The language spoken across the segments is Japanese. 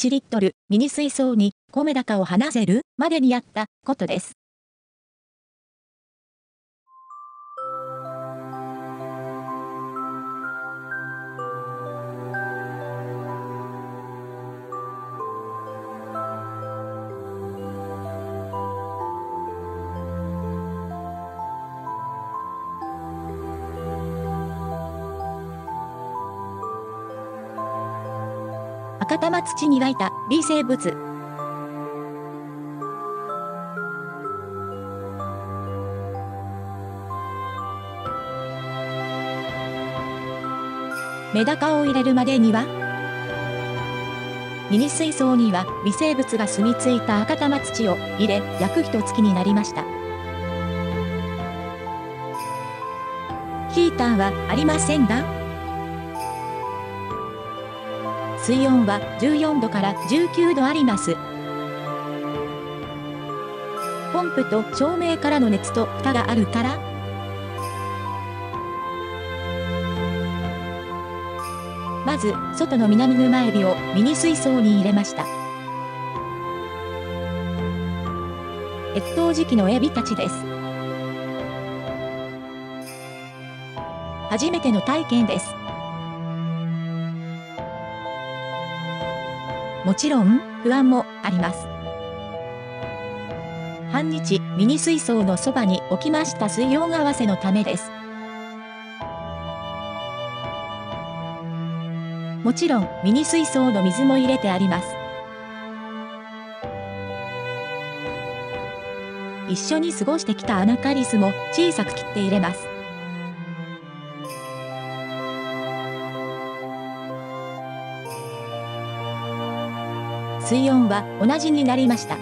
1リットルミニ水槽に米高を放せるまでにやったことです。赤玉土に湧いた微生物。メダカを入れるまでにはミニ水槽には微生物が住み着いた赤玉土を入れ約一月になりましたヒーターはありませんが水温は14度から19度あります。ポンプと照明からの熱と蓋があるからまず、外の南沼エビをミニ水槽に入れました。越冬時期のエビたちです。初めての体験です。もちろん、不安もあります。半日、ミニ水槽のそばに置きました水温合わせのためです。もちろん、ミニ水槽の水も入れてあります。一緒に過ごしてきたアナカリスも小さく切って入れます。水温は同じになりました。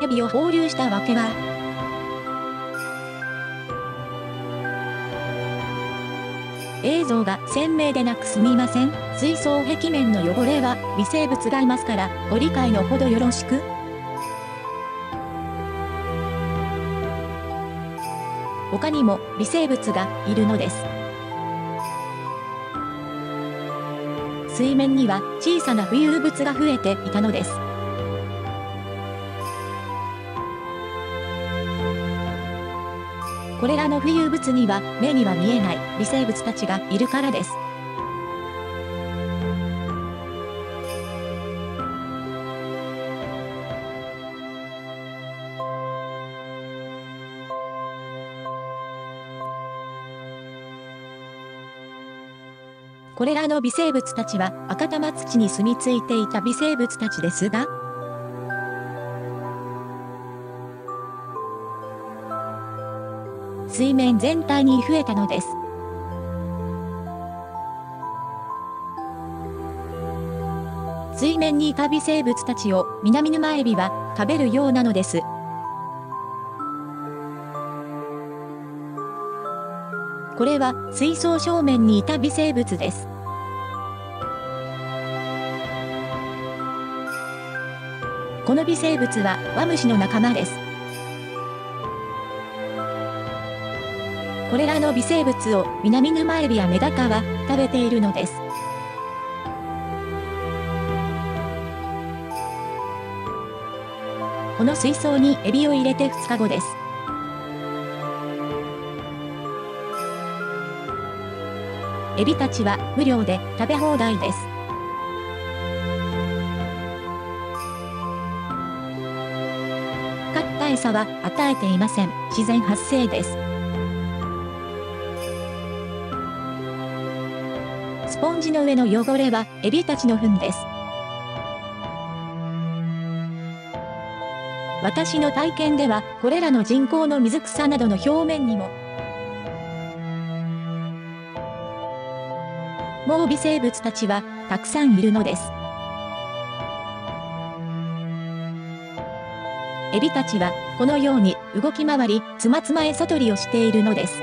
ヘビを放流したわけは、映像が鮮明でなくすみません。水槽壁面の汚れは微生物がいますから、ご理解のほどよろしく。他にも微生物がいるのです。水面には小さな浮遊物が増えていたのです。これらの浮遊物には目には見えない微生物たちがいるからです。これらの微生物たちは赤玉土に住み着いていた微生物たちですが、水面全体に増えたのです。水面にいた微生物たちを南沼エビは食べるようなのです。これは水槽正面にいた微生物です。この微生物はワムシの仲間です。これらの微生物を南沼エビやメダカは食べているのです。この水槽にエビを入れて2日後です。エビたちは無料で食べ放題です。買った餌は与えていません。自然発生です。スポンジの上の汚れはエビたちの糞です。私の体験では、これらの人工の水草などの表面にも、もう微生物たちはたくさんいるのです。エビたちはこのように動き回り、つまつま餌取りをしているのです。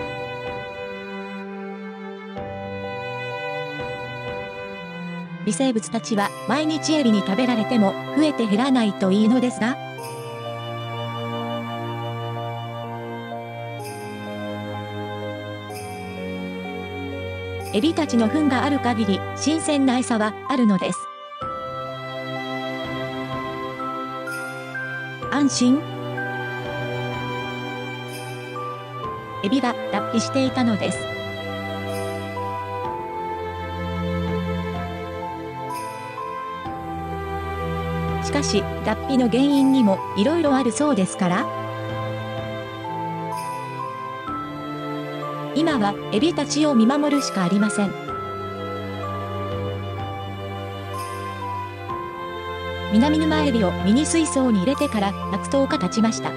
微生物たちは毎日エビに食べられても増えて減らないといいのですが、エビたちの糞がある限り、新鮮な餌はあるのです。安心エビが脱皮していたのです。しかし、脱皮の原因にも色々あるそうですから、今はエビたちを見守るしかありません。南沼エビをミニ水槽に入れてから100頭日経ちました。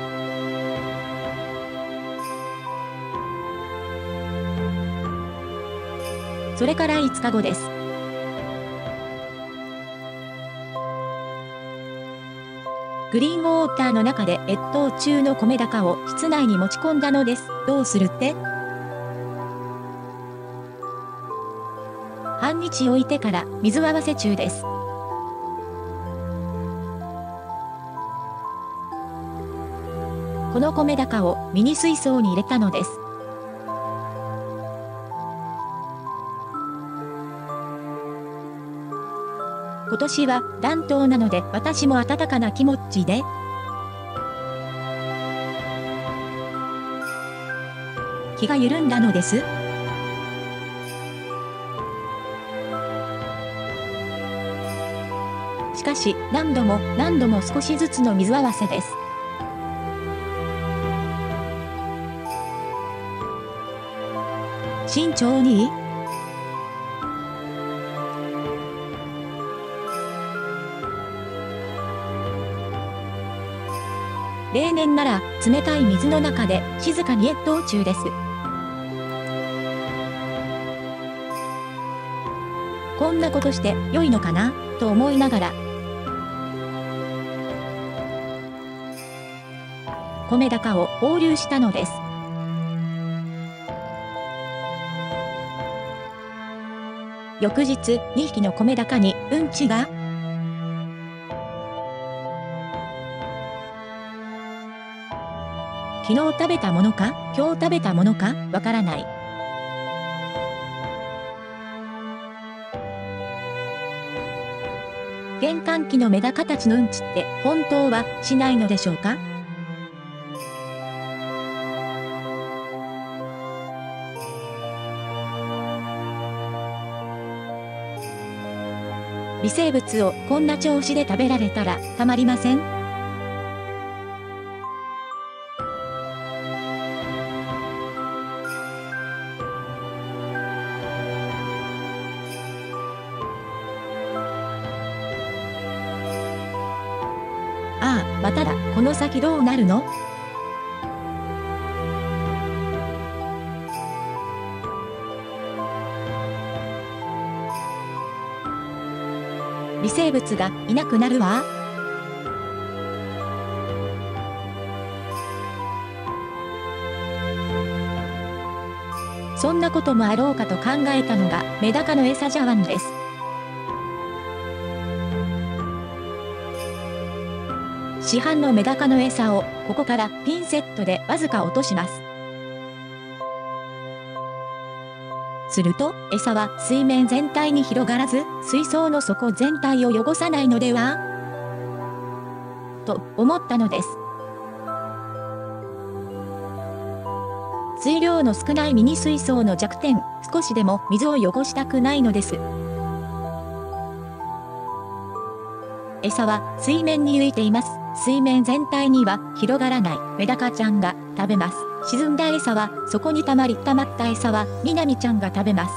それから5日後です。グリーンウォーターの中で越冬中の米高を室内に持ち込んだのです。どうするって？半日置いてから水合わせ中です。この米高をミニ水槽に入れたのです。今年は暖冬なので私も暖かな気持ちで。気が緩んだのです。しかし、何度も何度も少しずつの水合わせです。慎重に例年なら冷たい水の中で静かに越冬中です。こんなことして良いのかな？と思いながら米高を放流したのです。翌日2匹の米高にうんちが昨日食べたものか今日食べたものかわからない。玄関機のメダカたちのうんちって本当はしないのでしょうか？微生物をこんな調子で食べられたらたまりません。ああ、まただ、この先どうなるの？微生物がいなくなるわ。そんなこともあろうかと考えたのがメダカの餌茶碗です。市販のメダカの餌を、ここからピンセットでわずか落とします。すると、餌は水面全体に広がらず、水槽の底全体を汚さないのでは？と思ったのです。水量の少ないミニ水槽の弱点、少しでも水を汚したくないのです。餌は水面に浮いています。水面全体には広がらないメダカちゃんが食べます。沈んだ餌は、そこにたまりたまった餌は、みなみちゃんが食べます。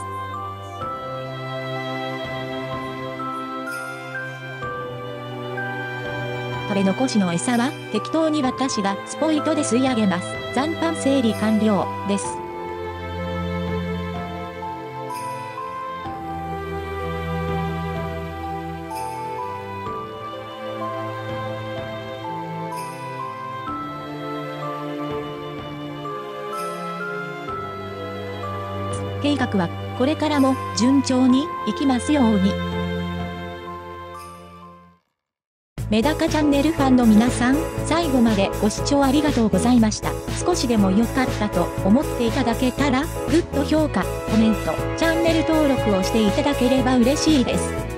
食べ残しの餌は、適当に私がスポイトで吸い上げます。残飯整理完了です。計画はこれからも順調にいきますように。メダカチャンネルファンの皆さん、最後までご視聴ありがとうございました。少しでも良かったと思っていただけたら、グッド評価、コメント、チャンネル登録をしていただければ嬉しいです。